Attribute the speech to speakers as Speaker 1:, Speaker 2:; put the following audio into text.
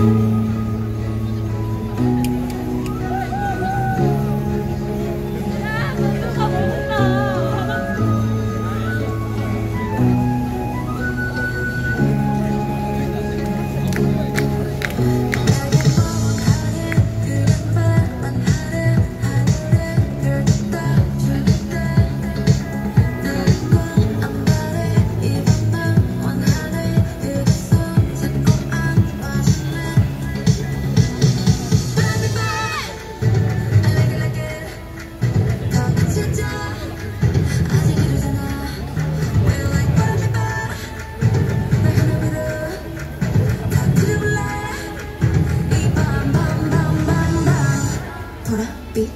Speaker 1: Thank you. 比。